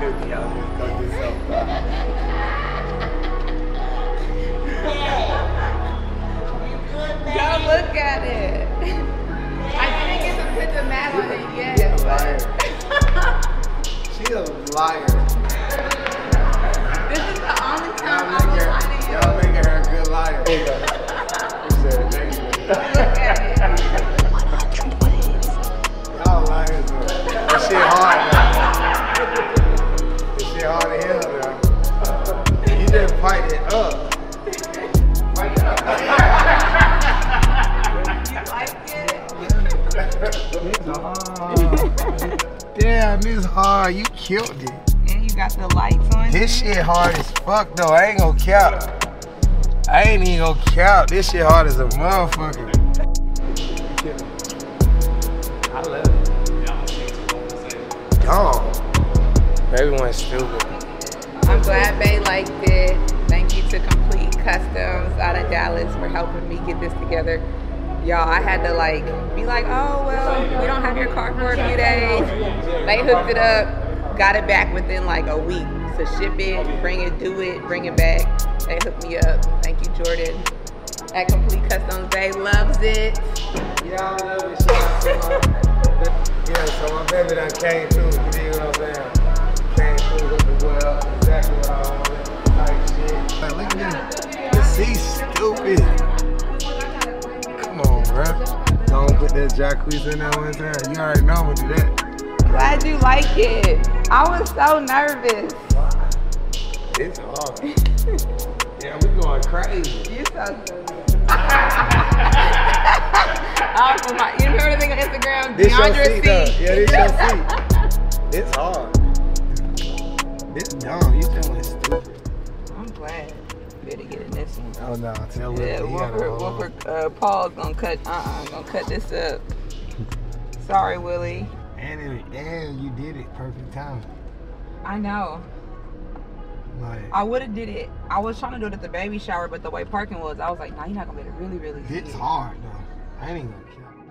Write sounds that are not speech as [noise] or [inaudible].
knew y'all was gonna do something. Don't look at it. I didn't get to put the mat on it yet. She's a liar. but- She's a liar. You? Damn, this hard. You killed it. And you got the lights on. This shit hard as fuck though. I ain't gonna cap. I ain't even gonna cap. This shit hard as a motherfucker. I love it. Dog. Everyone's stupid. I'm glad Bay liked it. Thank you to Complete Customs out of Dallas for helping me get this together. Y'all, I had to like be like, oh well, we don't have your car for a few days. They hooked it up, got it back within like a week. So ship it, bring it, do it, bring it back. They hooked me up. Thank you, Jordan. At Complete Customs Bay loves it. Yeah, I love it. Shout to my, [laughs] yeah, so my baby done came through. You dig what I'm saying? Came through with the well, exactly what I wanted. Type shit. Like, look at this. This seat's stupid. That jacuzzi in there one time. You already know I'm gonna do that. Glad you like it. I was so nervous. It's hard. yeah, we going crazy. [laughs] You so. I [laughs] oh, my, you remember the thing on Instagram? This Deiondra seat. Yeah, this your seat. [laughs] It's hard. It's dumb. You feeling stupid. Oh no, tell. Yeah, he gotta Wolford, hold on. Wolford, uh, Paul's gonna cut. Uh, uh gonna cut this up. Sorry, Willie. And it, and you did it perfect time. I know. Like I would have did it. I was trying to do it at the baby shower, but the way parking was, I was like, nah, you're not gonna be able to really, really it's hard though. I ain't even gonna count.